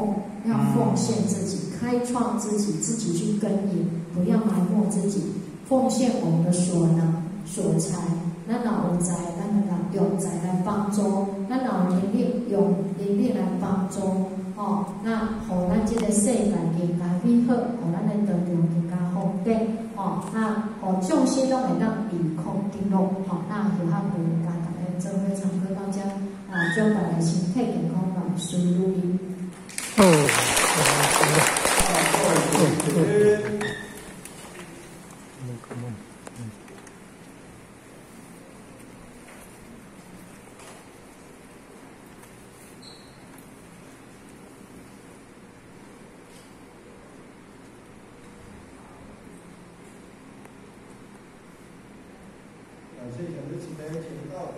奉，要奉献自己，开创自己，自己去耕耘，不要埋没自己，奉献我们的所能所才。那老人在，咱那个用在来帮助，那老年力用能力来帮助，哦，那互咱这个世界更加美好，互咱的道场更加方便，哦，那互众生拢会当避空定落，哦，那就较会大家做伙唱歌到这，啊，祝大家身体健康，万事如意。感谢你们这次没有请到。